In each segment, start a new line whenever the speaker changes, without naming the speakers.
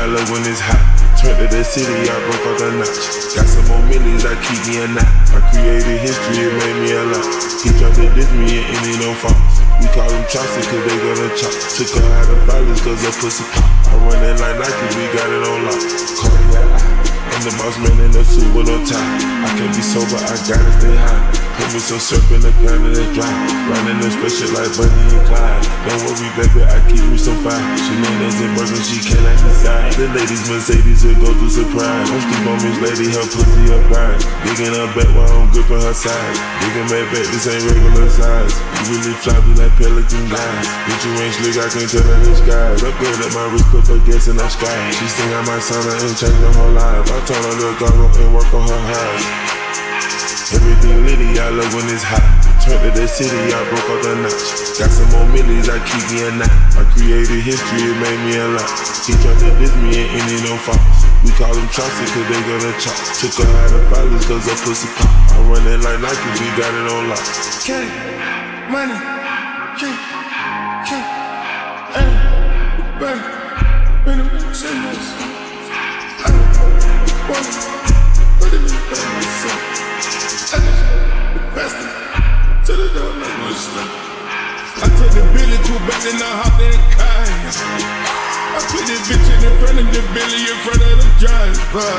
love when it's hot. Turn to the city, I broke out the notch. Got some more millies, I keep me a knot. I created history, it made me a lot. He tried to diss me, and any no fault. We call them Chaucer, cause they gonna chop. Took her out of violence, cause her pussy pop. I run it like Nike, we got it on lock. Cardiac I'm the boss man in the suit with no tie. I can't be sober, I gotta stay high. Put me some syrup in the can and it's dry. Riding the special like Bonnie and Clyde. Don't worry, baby, I keep me some fire. Shenanigans and burgers, she cannot decide. The ladies Mercedes will go through surprise. I'm sleep on this lady, her pussy her pride. Digging her back while I'm gripping her side. Digging back back, this ain't regular size. You really floppy like pelican guys. Bitch, you ain't slick, I can tell her the skies. Upgrade at my wrist, put her gas in the sky. She sing might sign her and change her whole life. I turn her to a and work on her highs. Everything litty, I love when it's hot. Turned to the city, I broke out the notch. Got some more millies, I keep me a knot. I created history, it made me a lot. He tried to diss me and any no fault. We call them Chaucer cause they gonna chop. Took her out of violence cause her pussy pop. I run it like Nike, we got it on lock.
K, money, K, K, A, baby, been a this. I want, put it in the I took the Billy cool back and I hopped in the. I put this bitch in front of the Billy in front of the driver.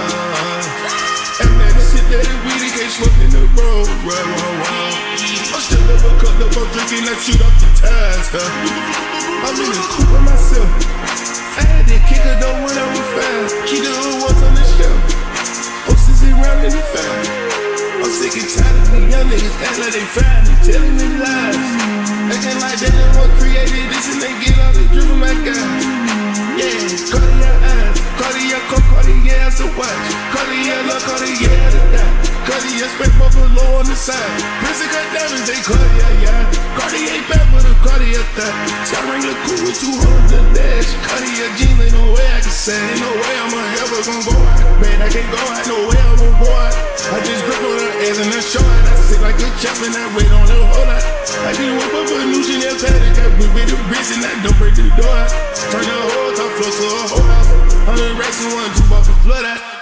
And man, this shit that is weed, can't smoke in the road. Right, wow, wow. I'm still never cut up, I'm drinking, I shoot up the tires. Huh? I'm in the coupe by myself. I had that kicker, don't went over fast. Key the hood was on the shelf. Oh, since he round in the fast. Sick and tired of the young niggas act like they find me, telling me lies. Acting like they the one created this and they get all the drip from my guys. Yeah, Cartier eyes, Cartier coke, Cartier as a watch, Cartier look, Cartier the die. Cartier spent low on the side. Prison cut diamonds, they Cartier, yeah. Cartier back with a Cartier thigh. Skyring the cool with 200 dash. Cartier jeans, ain't no way I can say. Ain't no way Ever gonna go. Man, I can't go out, no way gonna go out. I just grip on her ass and I show it. I sit like a chop and I wait on her whole lot. I just whip up a new Chanel paddock. I whip with the bitch and I don't break the door. Turn the whole top floor to a whole house. Hundred racks and one, two off the flood out.